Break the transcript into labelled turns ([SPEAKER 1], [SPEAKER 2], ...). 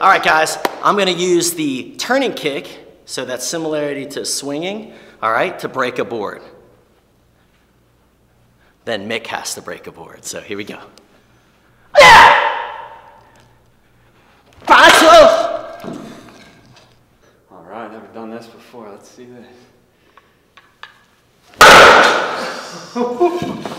[SPEAKER 1] All right, guys, I'm gonna use the turning kick, so that's similarity to swinging, all right, to break a board. Then Mick has to break a board, so here we go. Yeah!
[SPEAKER 2] All right, never done this before. Let's see this. フフフ。